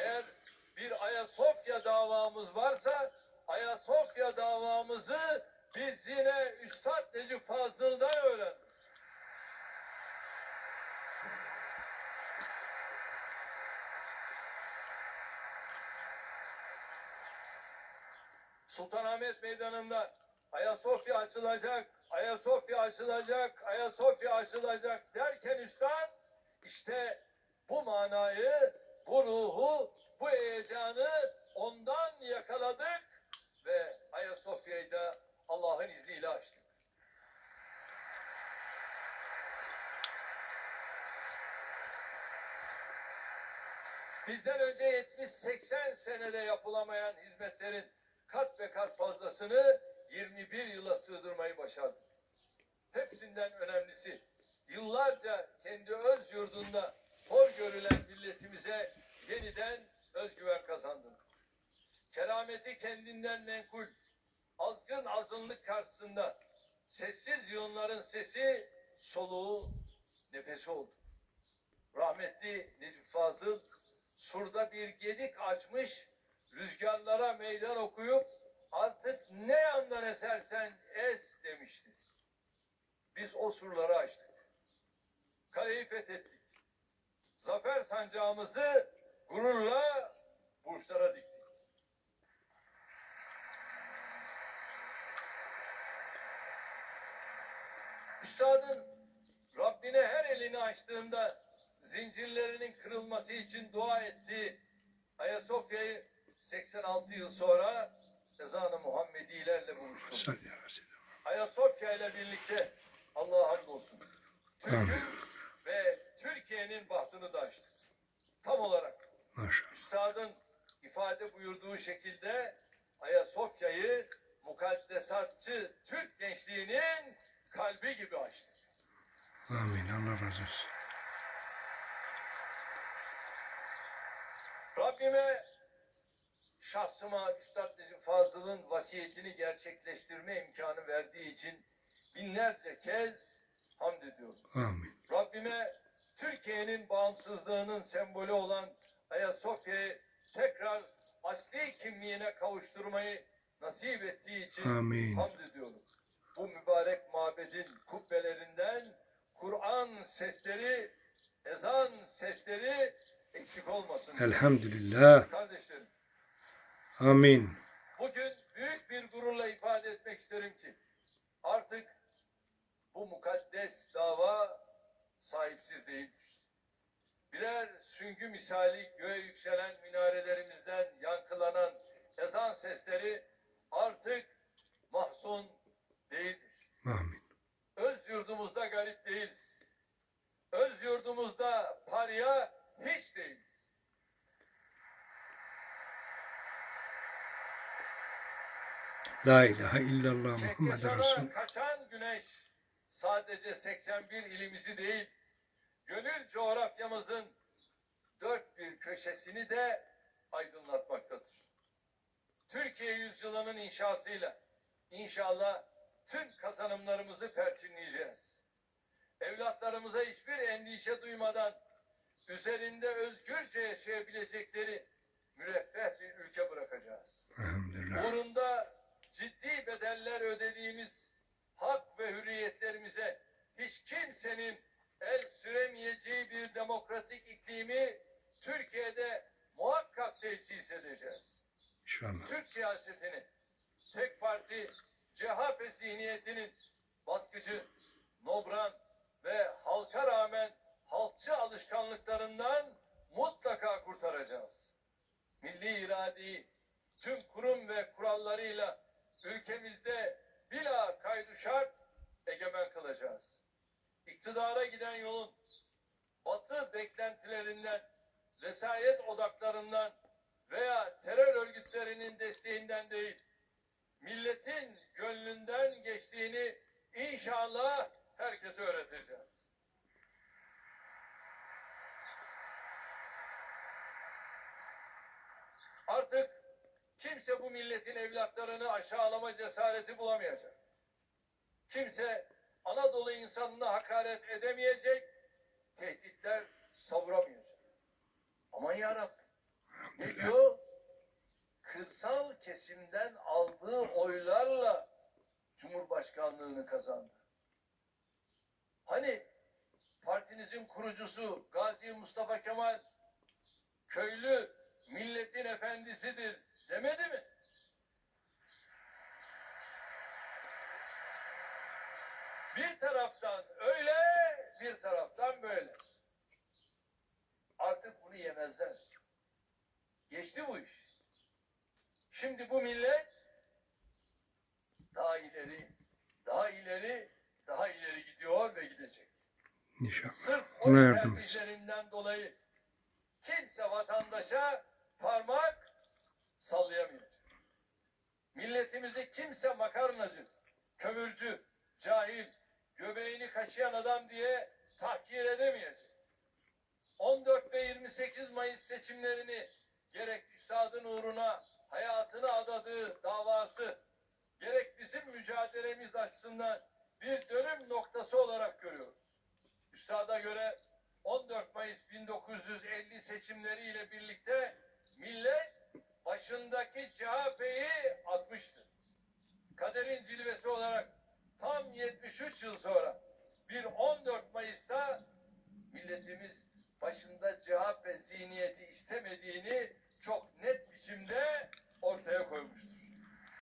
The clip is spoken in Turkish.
Eğer bir Ayasofya davamız varsa Ayasofya davamızı biz yine Üstad Necip Fazıl'dan öğrendik. Sultanahmet Meydanı'nda Ayasofya açılacak, Ayasofya açılacak, Ayasofya açılacak derken üstad işte bu manayı, bu ruhu, bu heyecanı ondan yakaladık ve Ayasofya'yı da Allah'ın izniyle açtık. Bizden önce 70-80 senede yapılamayan hizmetlerin kat ve kat fazlasını 21 yıla sığdırmayı başardık. Hepsinden önemlisi yıllarca kendi öz yurdunda hor görülen milletimize yeniden özgüven kazandırdık. Kerameti kendinden menkul, azgın azınlık karşısında sessiz yığınların sesi, soluğu, nefesi oldu. Rahmetli Necip Fazıl surda bir gedik açmış, rüzgarlara meydan okuyup artık ne yandan esersen es demişti. Biz o surları açtık. Kaleyi fethettik. Zafer sancağımızı gururla burçlara diktik. Üstadın Rabbine her elini açtığında zincirlerinin kırılması için dua ettiği Ayasofya'yı 86 yıl sonra ezanı Muhammedilerle seyyidina. Ayasofya ile birlikte Allah'a hamdolsun. Türk'ün Amin. ve Türkiye'nin bahtını da açtık. Tam olarak Maşallah. Üstadın ifade buyurduğu şekilde Ayasofya'yı mukaddesatçı Türk gençliğinin kalbi gibi açtık. Amin. Allah razı olsun. Rabbime şahsıma Üstad Necip Fazıl'ın vasiyetini gerçekleştirme imkanı verdiği için binlerce kez hamd ediyorum. Amin. Rabbime Türkiye'nin bağımsızlığının sembolü olan Ayasofya'yı tekrar asli kimliğine kavuşturmayı nasip ettiği için Amin. hamd ediyorum. Bu mübarek mabedin kubbelerinden Kur'an sesleri, ezan sesleri eksik olmasın. Elhamdülillah. Kardeşlerim, Amin. bugün büyük bir gururla ifade etmek isterim ki artık bu mukaddes dava sahipsiz değildir. Birer süngü misali göğe yükselen minarelerimizden yankılanan ezan sesleri artık mahzun değildir. Amin. Öz yurdumuzda garip değiliz. Öz yurdumuzda parya hiç değiliz. La ilahe illallah Muhammed Resul. kaçan güneş sadece 81 ilimizi değil, gönül coğrafyamızın dört bir köşesini de aydınlatmaktadır. Türkiye yüzyılının inşasıyla inşallah tüm kazanımlarımızı perçinleyeceğiz. Evlatlarımıza hiçbir endişe duymadan üzerinde özgürce yaşayabilecekleri müreffeh bir ülke bırakacağız uğrunda ciddi bedeller ödediğimiz hak ve hürriyetlerimize hiç kimsenin el süremeyeceği bir demokratik iklimi Türkiye'de muhakkak tesis edeceğiz. İnşallah. Türk siyasetini tek parti CHP zihniyetinin baskıcı, nobran ve halka rağmen halkçı alışkanlıklarından mutlaka kurtaracağız. Milli iradeyi tüm kurum ve kurallarıyla ülkemizde bila kaydı şart egemen kılacağız. İktidara giden yolun batı beklentilerinden, vesayet odaklarından veya terör örgütlerinin desteğinden değil, milletin gönlünden geçtiğini inşallah herkese öğreteceğiz. Artık kimse bu milletin evlatlarını aşağılama cesareti bulamayacak. Kimse Anadolu insanına hakaret edemeyecek, oylarla Cumhurbaşkanlığını kazandı. Hani partinizin kurucusu Gazi Mustafa Kemal köylü milletin efendisidir demedi mi? Bir taraftan öyle, bir taraftan böyle. Artık bunu yemezler. Geçti bu iş. Şimdi bu millet daha ileri, daha ileri, daha ileri gidiyor ve gidecek. İnşallah. Sırf o tercihlerinden dolayı kimse vatandaşa parmak sallayamayacak. Milletimizi kimse makarnacı, kömürcü, cahil, göbeğini kaşıyan adam diye tahkir edemeyecek. 14 ve 28 Mayıs seçimlerini gerek üstadın uğruna hayatını adadığı davası, gerek bizim mücadelemiz açısından bir dönüm noktası olarak görüyoruz. Üstad'a göre 14 Mayıs 1950 seçimleriyle birlikte millet başındaki CHP'yi atmıştır. Kaderin cilvesi olarak tam 73 yıl sonra bir 14 Mayıs'ta milletimiz başında CHP zihniyeti istemediğini çok net biçimde ortaya koymuştur.